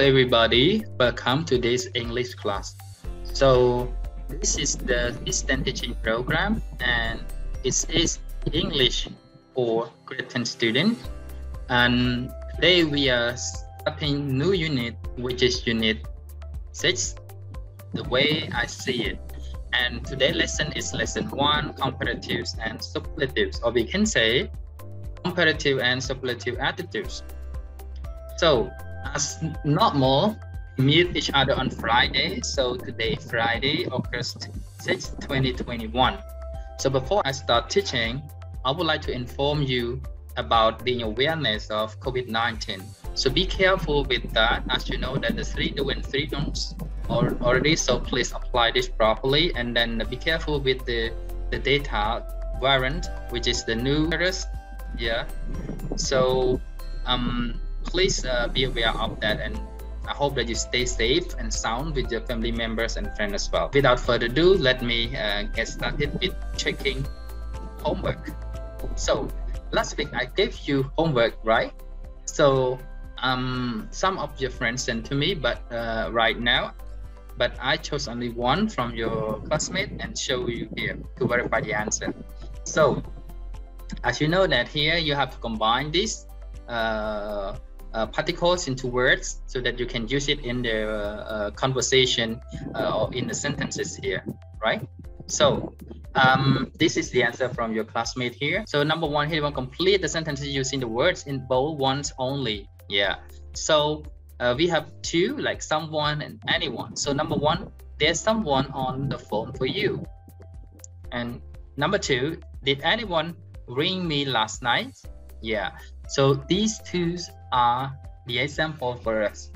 Everybody, welcome to this English class. So this is the distance teaching program and it is English for grade 10 students. And today we are starting new unit which is unit 6, the way I see it. And today lesson is lesson 1, comparatives and superlatives or we can say comparative and superlative attitudes. So as normal, meet each other on Friday. So today, Friday, August 6, 2021. So before I start teaching, I would like to inform you about the awareness of COVID-19. So be careful with that as you know that the three do and three don'ts are already, so please apply this properly and then be careful with the, the Delta variant, which is the new virus. Yeah. So um please uh, be aware of that and I hope that you stay safe and sound with your family members and friends as well. Without further ado, let me uh, get started with checking homework. So last week I gave you homework, right? So um, some of your friends sent to me, but uh, right now, but I chose only one from your classmate and show you here to verify the answer. So as you know that here you have to combine this uh, uh, particles into words so that you can use it in the uh, conversation uh, or in the sentences here, right? So um, this is the answer from your classmate here. So number one, here will complete the sentences using the words in bold ones only. Yeah. So uh, we have two, like someone and anyone. So number one, there's someone on the phone for you. And number two, did anyone ring me last night? Yeah. So these two are the example for us.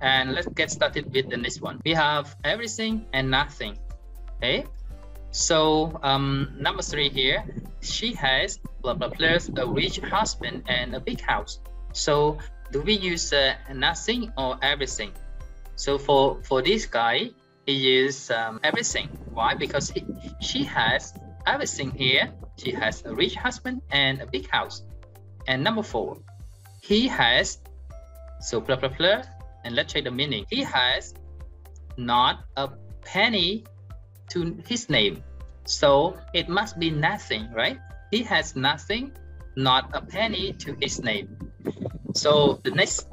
And let's get started with the next one. We have everything and nothing. Okay. So um, number three here, she has blah blah plus a rich husband and a big house. So do we use uh, nothing or everything? So for for this guy, he uses um, everything. Why? Because he, she has everything here. She has a rich husband and a big house. And number four, he has so blah blah blah and let's check the meaning. He has not a penny to his name. So it must be nothing right? He has nothing not a penny to his name. So the next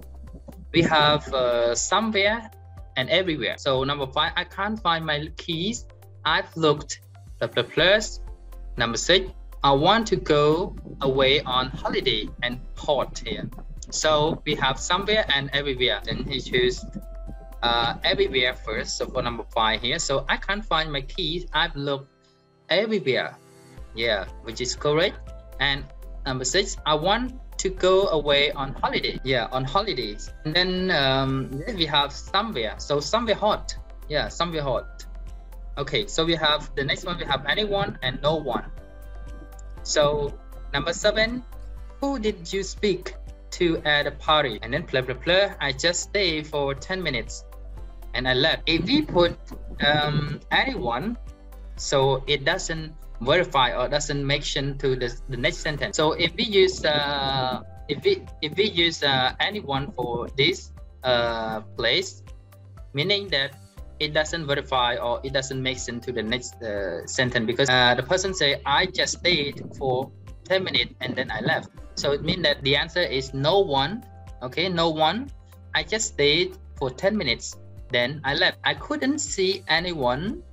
we have uh, somewhere and everywhere. So number five i can't find my keys. I've looked blah blah plus number six I want to go away on holiday and port here. So we have somewhere and everywhere. Then he choose uh, everywhere first. So for number five here. So I can't find my keys. I've looked everywhere. Yeah, which is correct. And number six, I want to go away on holiday. Yeah, on holidays. And then um, then we have somewhere. So somewhere hot. Yeah, somewhere hot. Okay, so we have the next one. We have anyone and no one. So number seven, who did you speak to at a party? And then blah blah blah. I just stay for 10 minutes and I left. If we put um, anyone, so it doesn't verify or doesn't mention to the, the next sentence. So if we use uh, if we if we use uh, anyone for this uh, place, meaning that it doesn't verify or it doesn't make sense to the next uh, sentence because uh, the person say I just stayed for 10 minutes and then I left. So it means that the answer is no one. Okay, no one. I just stayed for 10 minutes, then I left. I couldn't see anyone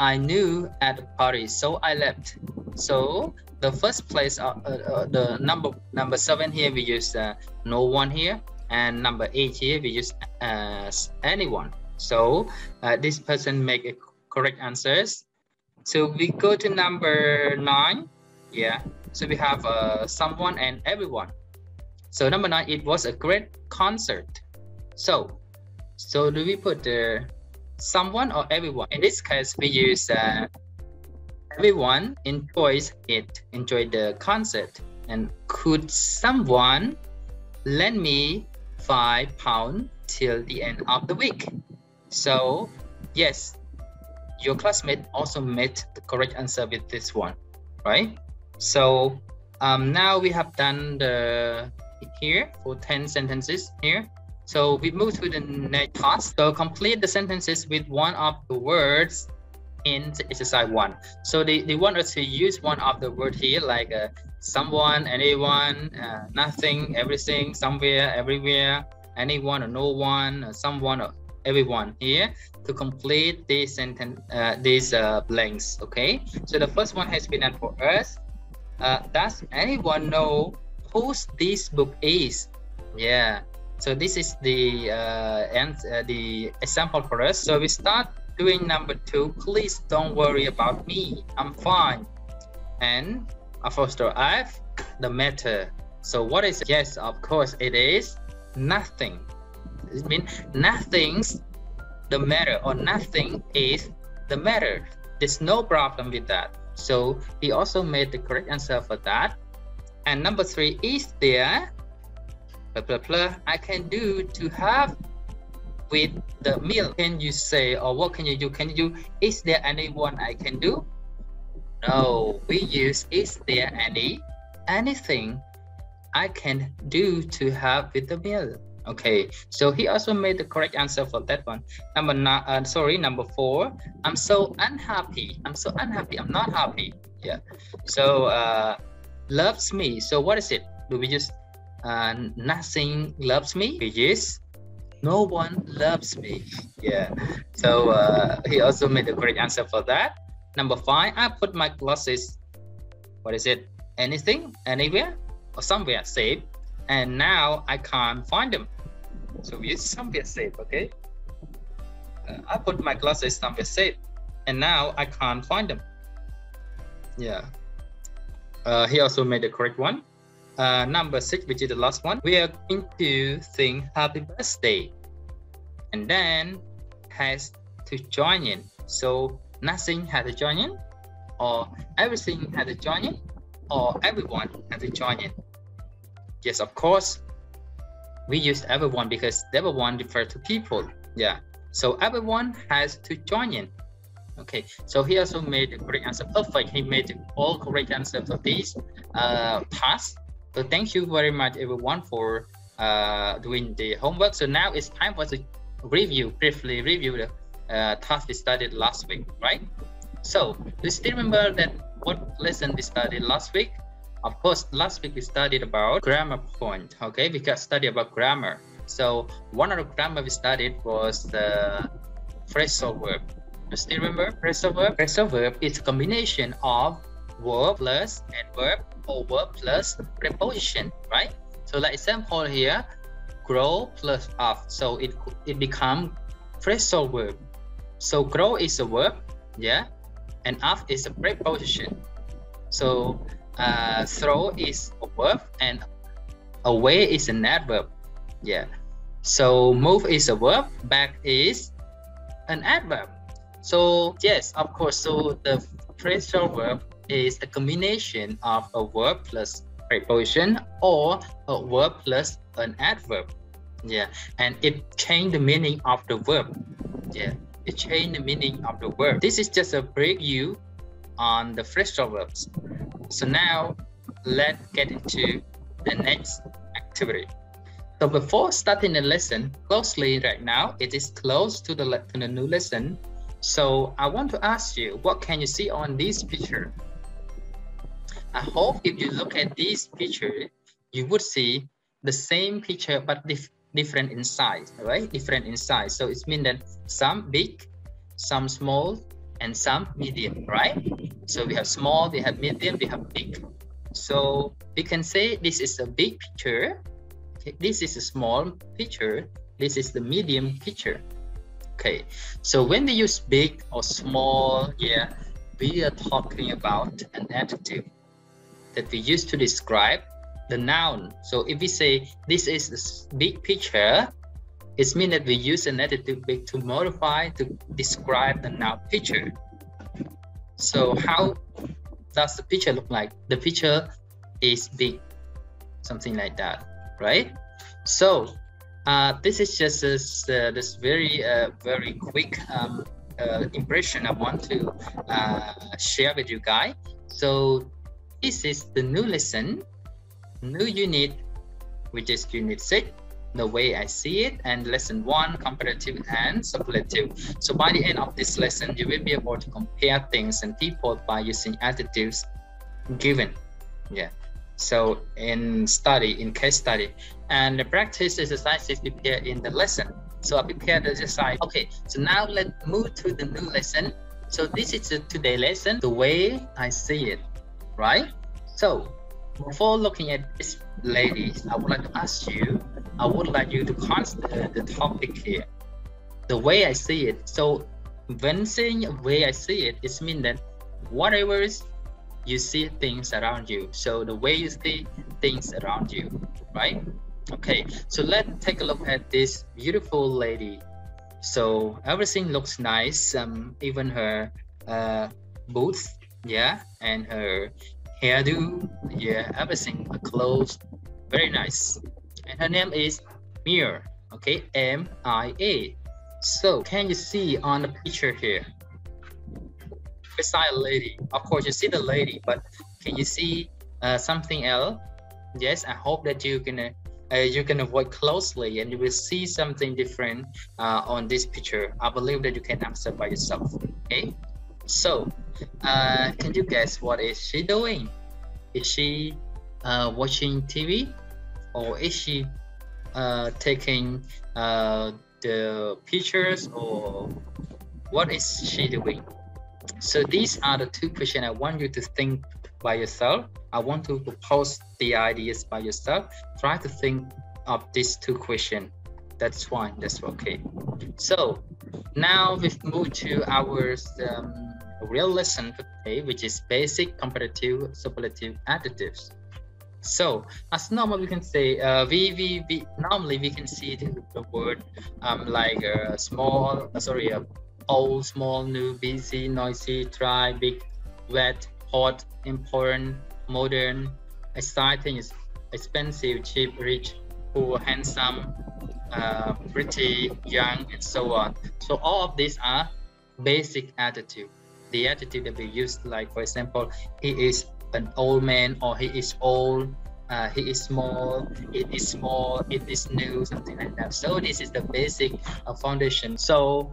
I knew at the party, so I left. So the first place, uh, uh, uh the number number seven here we use uh, no one here, and number eight here we use uh, anyone. So uh, this person make a correct answers. So we go to number nine. Yeah. So we have uh, someone and everyone. So number nine, it was a great concert. So, so do we put the someone or everyone? In this case, we use uh, everyone enjoys it, enjoyed the concert. And could someone lend me five pounds till the end of the week? So yes, your classmate also made the correct answer with this one, right? So um, now we have done the here for 10 sentences here. So we move to the next task. So complete the sentences with one of the words in exercise one. So they, they want us to use one of the word here like uh, someone, anyone, uh, nothing, everything, somewhere, everywhere, anyone or no one, or someone or everyone here to complete this sentence, uh, these uh, blanks. Okay. So the first one has been done for us. Uh, does anyone know whose this book is? Yeah. So this is the uh, and uh, the example for us. So we start doing number two. Please don't worry about me. I'm fine. And apostrophe F, the matter. So what is yes? Of course, it is nothing. It means nothing's the matter or nothing is the matter. There's no problem with that. So he also made the correct answer for that. And number three, is there blah blah blah I can do to have with the meal? Can you say or what can you do? Can you do is there anyone I can do? No, we use is there any anything I can do to have with the meal? Okay, so he also made the correct answer for that one. Number nine, uh, sorry, number four. I'm so unhappy. I'm so unhappy. I'm not happy. Yeah. So uh, loves me. So what is it? Do we just uh, nothing loves me? Use no one loves me. Yeah. So uh, he also made the correct answer for that. Number five, I put my glasses. What is it? Anything, anywhere, or somewhere safe. And now I can't find them. So we use somewhere safe, okay? Uh, I put my glasses somewhere safe. And now I can't find them. Yeah. Uh, he also made the correct one. Uh, number six, which is the last one. We are going to sing happy birthday. And then has to join in. So nothing has to join in, or everything has to join in, or everyone has to join in. Yes, of course, we use everyone because everyone refers to people. Yeah, so everyone has to join in. Okay, so he also made the correct answer perfect. He made all correct answers for these uh, tasks. So thank you very much, everyone, for uh, doing the homework. So now it's time for us to review, briefly review the uh, task we studied last week, right? So, do you still remember that what lesson we studied last week? Of course, last week we studied about grammar point, okay? We got study about grammar. So, one of the grammar we studied was the phrasal verb. Do you still remember phrasal verb? Phrasal verb is a combination of verb plus adverb or verb plus preposition, right? So, like example here, grow plus of. So it it become phrasal verb. So grow is a verb, yeah, and up is a preposition. So uh, throw is a verb and away is an adverb, yeah. So move is a verb, back is an adverb. So yes, of course. So the phrasal verb is a combination of a verb plus preposition or a verb plus an adverb. Yeah, and it changed the meaning of the verb. Yeah it change the meaning of the verb. This is just a preview on the phrasal verbs. So now let's get into the next activity. So before starting the lesson closely right now, it is close to the, to the new lesson. So I want to ask you, what can you see on this picture? I hope if you look at this picture, you would see the same picture but dif different in size, right? Different in size. So it means that some big, some small, and some medium, right? So we have small, we have medium, we have big. So we can say this is a big picture. Okay, this is a small picture. This is the medium picture. Okay, so when we use big or small, yeah, we are talking about an adjective that we use to describe the noun. So if we say this is the big picture, it means that we use an adjective to modify to describe the noun picture. So how does the picture look like? The picture is big, something like that, right? So uh, this is just this, uh, this very uh, very quick um, uh, impression I want to uh, share with you guys. So this is the new lesson new unit, which is unit 6, the way I see it, and lesson one, comparative and superlative. So by the end of this lesson, you will be able to compare things and people by using adjectives given. Yeah. So in study, in case study, and the practice exercises prepared in the lesson. So I prepared the exercise. Okay, so now let's move to the new lesson. So this is the today lesson, the way I see it, right? So before looking at this lady, I would like to ask you, I would like you to consider the topic here. The way I see it. So when saying way I see it, it means that whatever is you see things around you. So the way you see things around you, right? Okay, so let's take a look at this beautiful lady. So everything looks nice, um, even her uh, boots, yeah, and her hairdo, yeah, everything, her clothes, very nice. And her name is Mia, okay, M-I-A. So can you see on the picture here? beside a lady. Of course, you see the lady, but can you see uh, something else? Yes, I hope that you can uh, you can avoid closely and you will see something different uh, on this picture. I believe that you can answer by yourself. Okay, so uh, can you guess what is she doing? Is she uh, watching TV or is she uh, taking uh, the pictures or what is she doing? So these are the two questions I want you to think by yourself. I want to propose the ideas by yourself. Try to think of these two questions. That's fine. That's okay. So now we've moved to our um, real lesson for today, which is basic comparative superlative adjectives. So as normal, we can say uh, we, we, we normally we can see the, the word um, like a small, uh, sorry, a old, small, new, busy, noisy, dry, big, wet, hot, important, modern, exciting, expensive, cheap, rich, poor, handsome, uh, pretty, young, and so on. So all of these are basic attitude. The attitude that we use, like for example, he is an old man or he is old, uh, he is small, it is small, it is new, something like that. So this is the basic uh, foundation. So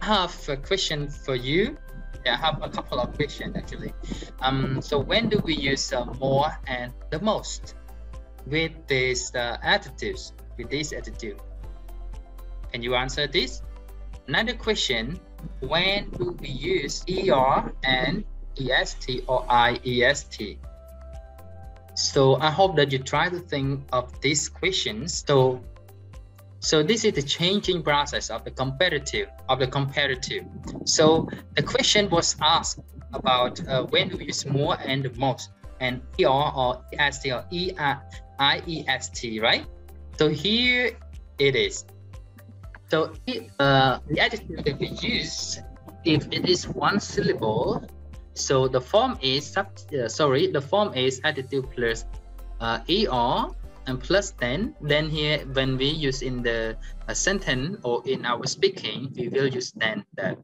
I have a question for you. Yeah, I have a couple of questions actually. Um, so when do we use uh, more and the most with these uh, adjectives, with this adjective? Can you answer this? Another question, when do we use ER and EST or IEST? So I hope that you try to think of these questions. So so this is the changing process of the competitive of the comparative. So the question was asked about uh, when we use more and most, and ER or EST or IEST, right? So here it is. So uh, the adjective that we use, if it is one syllable, so the form is uh, sorry, the form is adjective plus uh, ER and plus then then here when we use in the uh, sentence or in our speaking we will use then that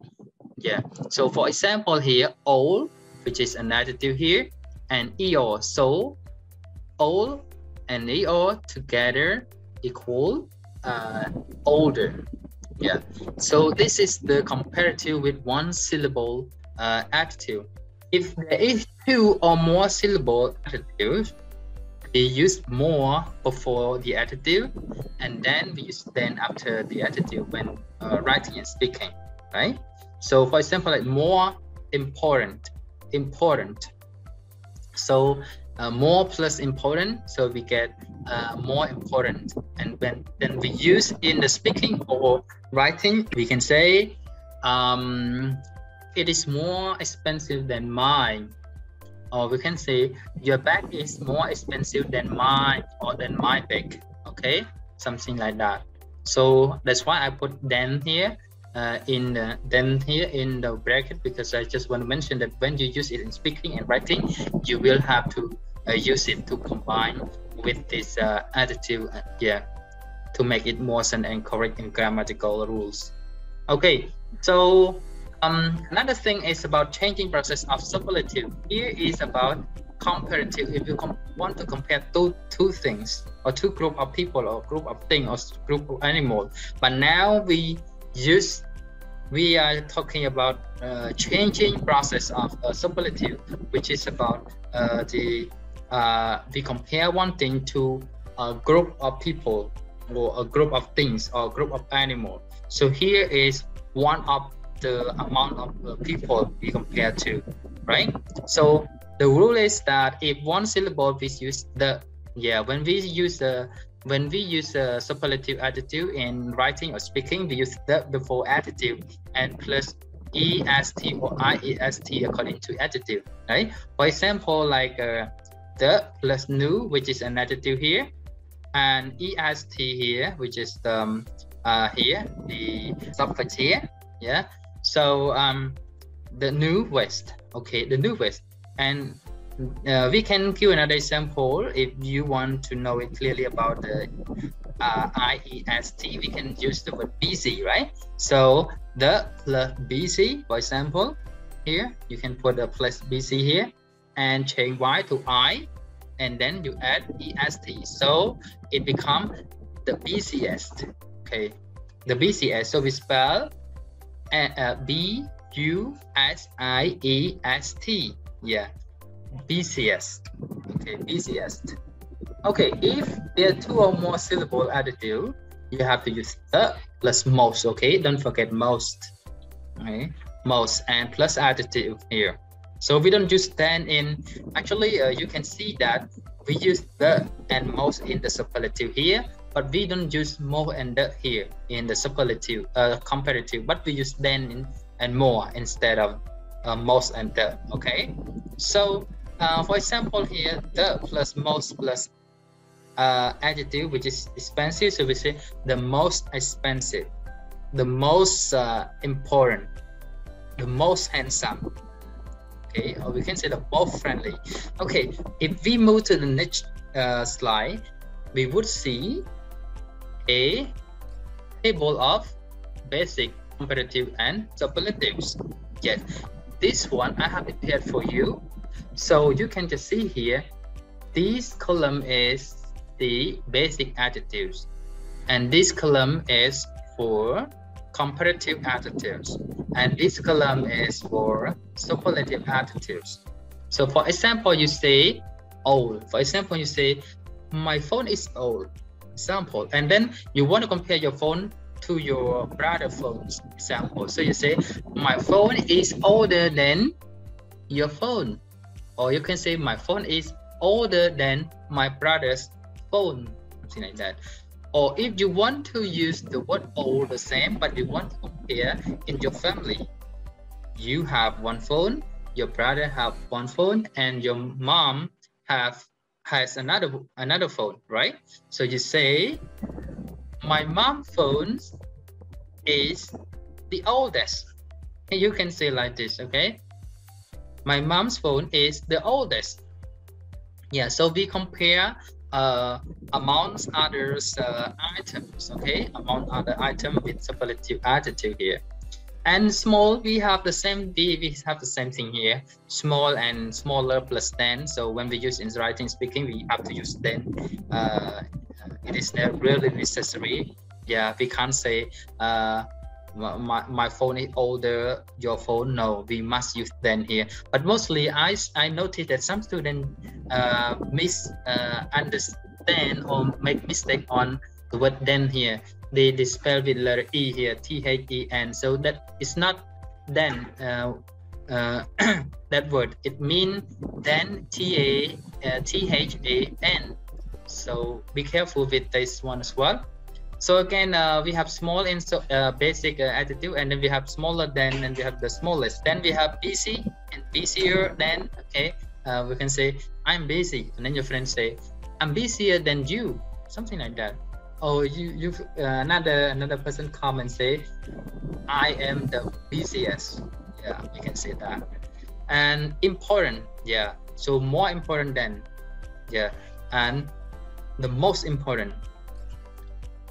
yeah. So for example here old which is an adjective here and eo so old and eo together equal uh, older. Yeah. So this is the comparative with one syllable uh, adjective if there is two or more syllable adjectives we use more before the adjective and then we use then after the adjective when uh, writing and speaking right? So for example like more important important. So uh, more plus important so we get uh, more important. And when then we use in the speaking or writing we can say um, it is more expensive than mine. Or we can say your bag is more expensive than mine or than my bag okay? Something like that. So that's why i put then here uh, in the, then here in the bracket because i just want to mention that when you use it in speaking and writing you will have to uh, use it to combine with this uh, adjective uh, yeah to make it more sound and correct in grammatical rules. Okay so um, another thing is about changing process of superlative. Here is about comparative. If you want to compare two, two things, or two group of people or group of thing or group of animal but now we use we are talking about uh, changing process of uh, superlative which is about uh, the uh, we compare one thing to a group of people or a group of things or a group of animal so here is one of the amount of uh, people we compare to right? So the rule is that if one syllable we use the yeah when we use the when we use a superlative adjective in writing or speaking we use the before adjective and plus est or iest according to adjective right? For example like uh, the plus new which is an adjective here and est here which is the um, uh, here the suffix here yeah so um the new west okay the new west and uh, we can give another example if you want to know it clearly about the uh, IEST, we can use the word busy, right? So the plus busy, for example, here you can put a plus busy here and change Y to I, and then you add EST. So it becomes the busiest, okay? The busiest. So we spell B U S I E S T. Yeah, busiest. Okay, busiest. Okay, if there are two or more syllable adjective, you have to use the plus most. Okay, don't forget most. Okay, most and plus adjective here. So we don't use then in. Actually, uh, you can see that we use the and most in the superlative here, but we don't use more and the here in the superlative uh, comparative. But we use then and more instead of uh, most and the. Okay, so uh, for example here the plus most plus uh, adjective which is expensive so we say the most expensive the most uh, important the most handsome okay or we can say the most friendly okay if we move to the next uh, slide we would see a table of basic comparative and superlatives yes this one i have prepared for you so you can just see here, this column is the basic adjectives. And this column is for comparative adjectives. And this column is for superlative adjectives. So for example, you say old. For example, you say, my phone is old. Example. And then you want to compare your phone to your brother phone's example. So you say, my phone is older than your phone or you can say my phone is older than my brother's phone something like that or if you want to use the word old the same but you want to compare in your family you have one phone your brother have one phone and your mom have has another another phone right so you say my mom phone is the oldest and you can say like this okay my mom's phone is the oldest. Yeah, so we compare uh, amongst others uh, items, okay, among other item with superlative adjective here. And small, we have the same, we have the same thing here, small and smaller plus then. So when we use in writing speaking, we have to use then. Uh, it is not really necessary. Yeah, we can't say uh, my, my phone is older your phone no we must use then here but mostly i i noticed that some students uh, miss uh, or make mistake on the word then here they, they spell with letter e here t-h-e-n so that it's not then uh, uh, that word it means then t-a uh, t-h-a-n so be careful with this one as well so again, uh, we have small and so uh, basic uh, adjective, and then we have smaller than, and we have the smallest. Then we have busy and busier than. Okay, uh, we can say I'm busy, and then your friend say I'm busier than you, something like that. Or you, you, uh, another another person come and say I am the busiest. Yeah, we can say that. And important, yeah. So more important than, yeah, and the most important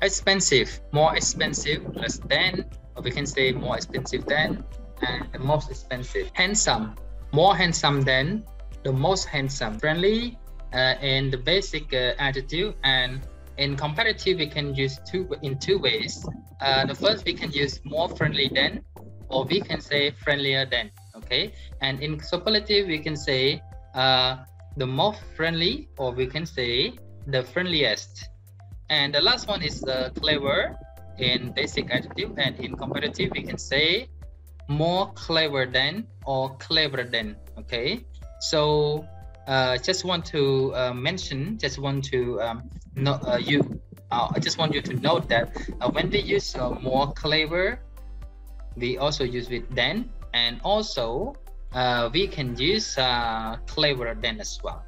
expensive, more expensive, less than, or we can say more expensive than, and the most expensive. Handsome, more handsome than, the most handsome. Friendly, uh, in the basic uh, attitude and in comparative we can use two in two ways. Uh, the first we can use more friendly than or we can say friendlier than okay? And in superlative we can say uh, the more friendly or we can say the friendliest. And the last one is uh, clever in basic adjective, and in comparative we can say more clever than or clever than okay? So uh, just want to uh, mention, just want to um, know, uh, you. Uh, I just want you to note that uh, when we use more clever, we also use with than, and also we can use clever than as well.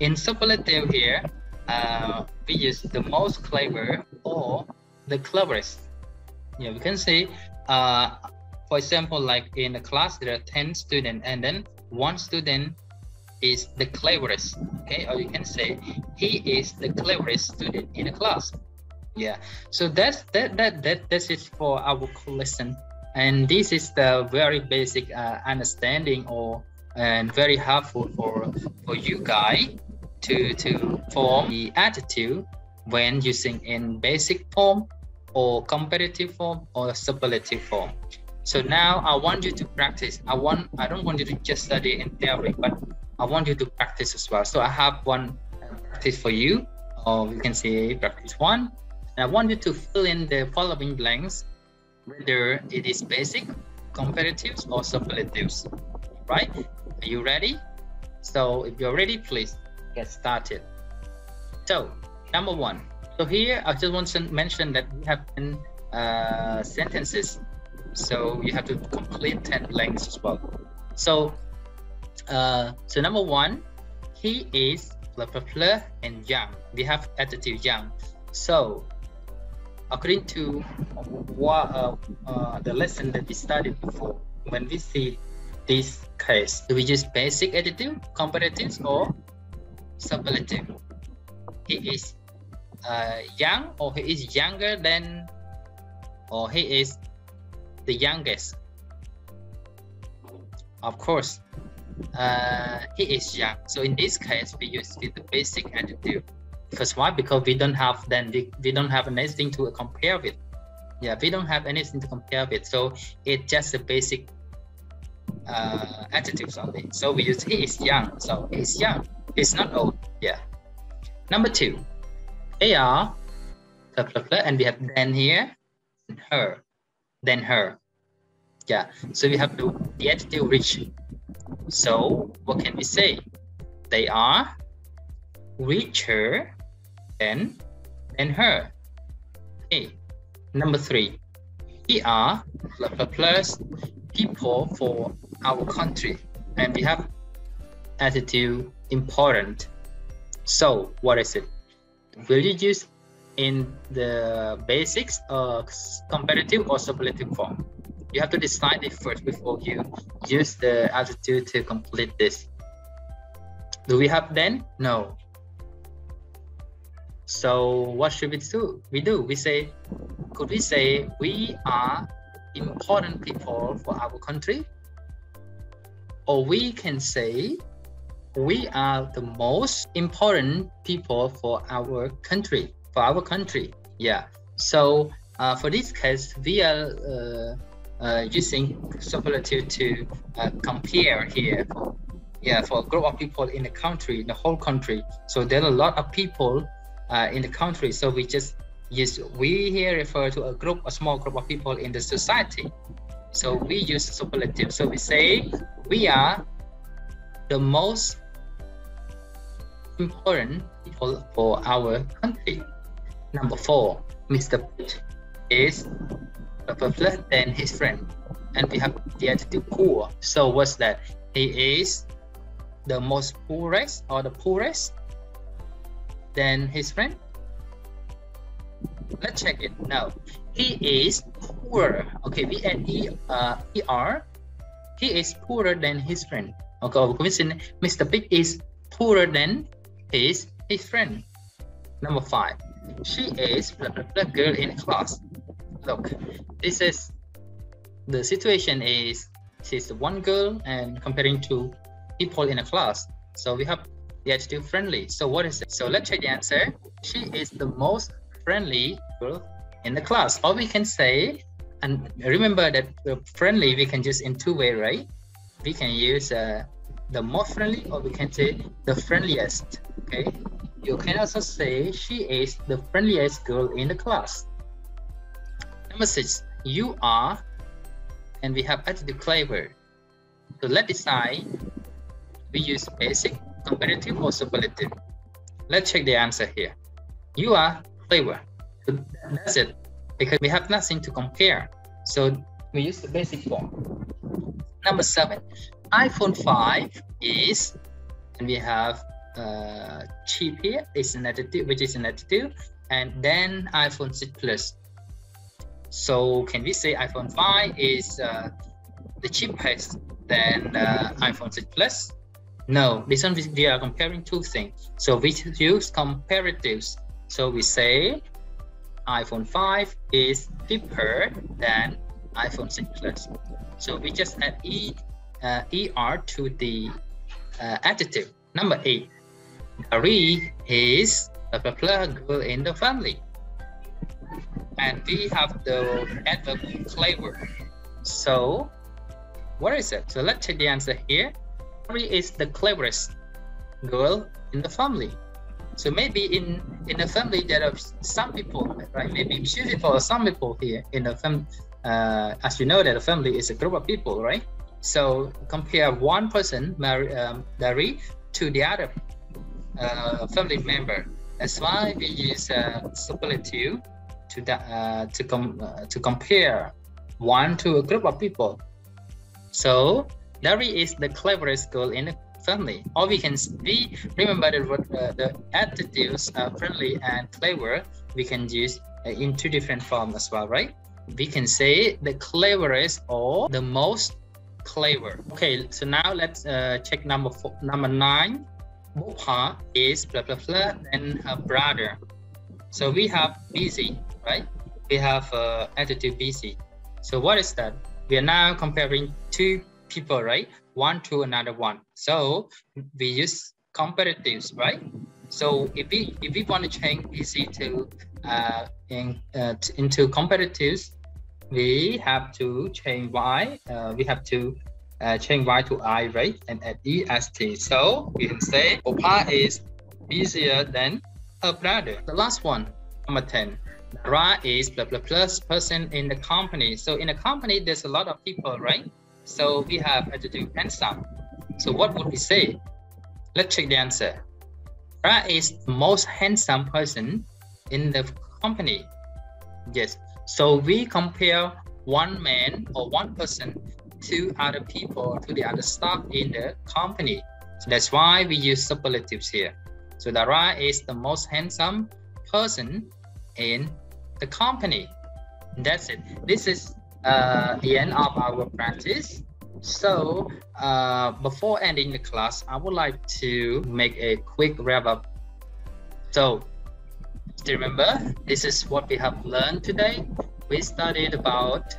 In superlative here, we use the most clever or the cleverest. Yeah, we can say, for example, like in a class there are ten students, and then one student is the cleverest okay? Or you can say he is the cleverest student in the class. Yeah so that's that that that this is for our lesson. And this is the very basic uh, understanding or and very helpful for for you guys to to form the attitude when using in basic form or comparative form or superlative form. So now i want you to practice. I want i don't want you to just study in theory but I want you to practice as well. So I have one practice for you, or we can say practice one. And I want you to fill in the following blanks, whether it is basic, comparatives, or superlatives. Right? Are you ready? So if you're ready, please get started. So number one. So here I just want to mention that we have 10 uh, sentences. So you have to complete 10 blanks as well. So uh, so number one, he is blah blah blah and young. We have adjective young. So according to what uh, uh, the lesson that we studied before, when we see this case, do we use basic adjective, comparative, or superlative? He is uh, young, or he is younger than, or he is the youngest. Of course, uh, he is young. So in this case, we use the basic adjective. Because why? Because we don't have then we, we don't have anything to compare with. Yeah, we don't have anything to compare with. So it's just a basic uh, adjectives only. So we use he is young. So he is young. He's not old. Yeah. Number two, they are blah, blah, blah, and we have then here, her, then her. Yeah. So we have to the adjective rich so what can we say? They are richer than, than her. Okay. Number three, we are plus people for our country. And we have attitude important. So what is it? Will you use in the basics or comparative or superlative form? You have to decide it first before you use the attitude to complete this. Do we have then? No. So what should we do? We do. We say, could we say we are important people for our country? Or we can say we are the most important people for our country. For our country, yeah. So uh, for this case, we are uh, using superlative to uh, compare here. Yeah, for a group of people in the country, in the whole country. So there are a lot of people uh, in the country. So we just use we here refer to a group, a small group of people in the society. So we use superlative. So we say we are the most important people for our country. Number four, Mr. Pitt is popular than his friend. And we have the adjective poor. So what's that? He is the most poorest or the poorest than his friend. Let's check it. No, he is poorer. Okay, we add e uh, er. He is poorer than his friend. Okay, Mr. Big is poorer than his his friend. Number five, she is the girl in class look this is the situation is she's one girl and comparing to people in a class so we have the adjective friendly. So what is it? So let's check the answer. She is the most friendly girl in the class. Or we can say, and remember that friendly we can use in two way, right? We can use uh, the most friendly or we can say the friendliest, okay? You can also say she is the friendliest girl in the class. Number six, you are, and we have adjective flavor. So let's decide we use basic, comparative, or superlative. Let's check the answer here. You are flavor. That's it, because we have nothing to compare. So we use the basic form. Number seven, iPhone 5 is, and we have uh, cheap here, is an adjective, which is an adjective, and then iPhone 6 Plus. So can we say iPhone 5 is uh, the cheapest than uh, iPhone 6 Plus? No, this one we are comparing two things. So we use comparatives. So we say iPhone 5 is cheaper than iPhone 6 Plus. So we just add e, uh, er to the uh, adjective. Number eight, Dari is a popular girl in the family. And we have the adverb clever. So what is it? So let's check the answer here. Mary is the cleverest girl in the family. So maybe in in the family there are some people, right? Maybe few people or some people here in the family. Uh, as you know that a family is a group of people, right? So compare one person, Mary, um, to the other uh, family member. That's why we use uh, superlative to uh, to com uh, to compare one to a group of people. So Dari is the cleverest girl in the family. Or we can we remember that what uh, the adjectives uh, friendly and clever we can use uh, in two different forms as well, right? We can say the cleverest or the most clever. Okay, so now let's uh, check number four, number nine. Bopha is blah blah blah and her brother. So we have busy, right? We have uh, adjective busy. So what is that? We are now comparing two people, right? One to another one. So we use comparatives, right? So if we if we want to change busy to uh, in, uh, into comparatives, we have to change y. Uh, we have to uh, change y to i, right? And add est. So we can say Bopha is busier than her brother. The last one, number 10. Ra is blah blah plus person in the company. So in a company, there's a lot of people, right? So we have adjective handsome. So what would we say? Let's check the answer. Ra is the most handsome person in the company. Yes. So we compare one man or one person to other people, to the other staff in the company. So that's why we use superlatives here. So Dara is the most handsome person in the company. That's it. This is uh, the end of our practice. So uh, before ending the class, I would like to make a quick wrap up. So remember, this is what we have learned today. We studied about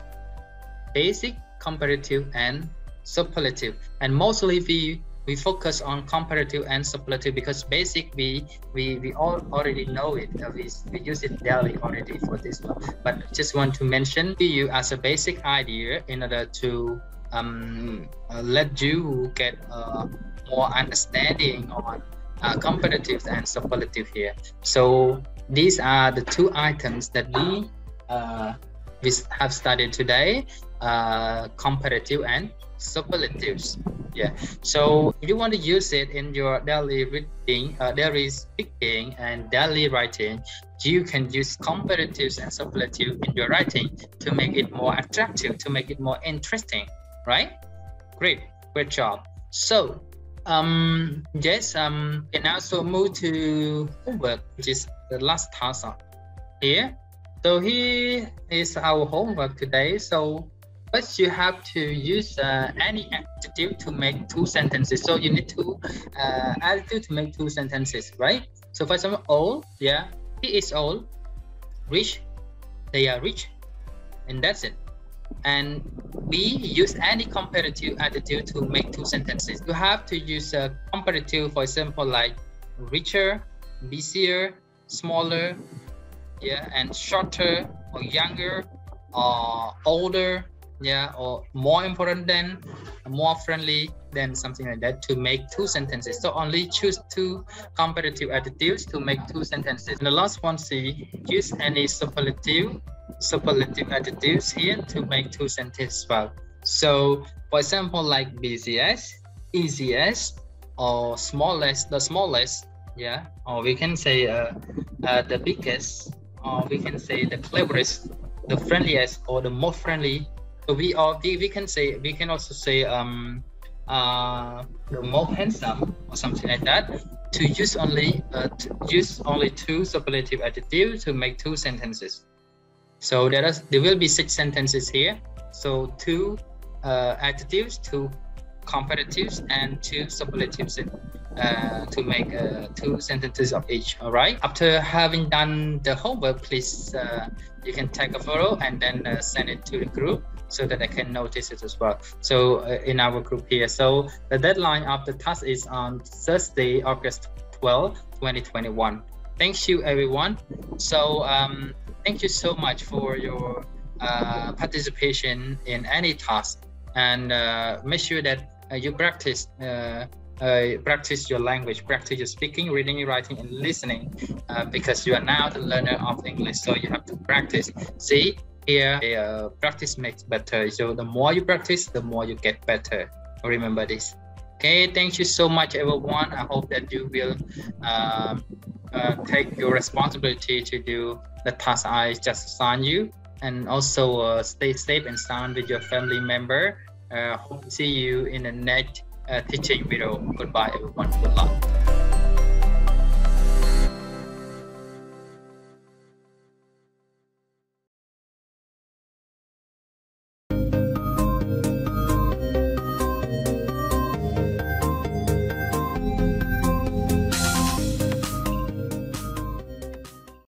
basic, comparative, and superlative. And mostly we we focus on comparative and superlative because basic we we we all already know it. Uh, we, we use it daily already for this one. But just want to mention to you as a basic idea in order to um, uh, let you get uh, more understanding on uh, comparative and superlative here. So these are the two items that we uh, we have studied today uh, comparative and superlatives. Yeah. So if you want to use it in your daily reading uh, daily speaking and daily writing you can use comparatives and superlatives in your writing to make it more attractive to make it more interesting right? Great. Great job. So um yes um and also move to homework which is the last task here. So here is our homework today. So First, you have to use uh, any adjective to make two sentences. So you need to uh, adjective to make two sentences, right? So for example, old, yeah, he is old. Rich, they are rich, and that's it. And we use any comparative adjective to make two sentences. You have to use a comparative, for example, like richer, busier, smaller, yeah, and shorter or younger or older, yeah, or more important than, more friendly than something like that to make two sentences. So only choose two comparative adjectives to make two sentences. And the last one, see, use any superlative, superlative adjectives here to make two sentences well. So for example, like busiest, easiest, or smallest, the smallest, yeah, or we can say uh, uh, the biggest, or we can say the cleverest, the friendliest, or the most friendly. So we all we, can say we can also say um uh handsome or something like that to use only uh, to use only two superlative adjectives to make two sentences. So there is there will be six sentences here. So two uh, adjectives, two comparatives, and two superlatives uh, to make uh, two sentences of each. All right. After having done the homework, please uh, you can take a photo and then uh, send it to the group so that I can notice it as well. So uh, in our group here, so the deadline of the task is on Thursday, August 12, 2021. Thank you, everyone. So um, thank you so much for your uh, participation in any task and make sure that you practice uh, practice your language, practice your speaking, reading, writing, and listening, uh, because you are now the learner of English. So you have to practice. See, here, uh, practice makes better. So the more you practice, the more you get better. Remember this. Okay, thank you so much, everyone. I hope that you will um, uh, take your responsibility to do the task I just assigned you, and also uh, stay safe and sound with your family member. Uh, hope to see you in the next uh, teaching video. Goodbye, everyone. Good luck.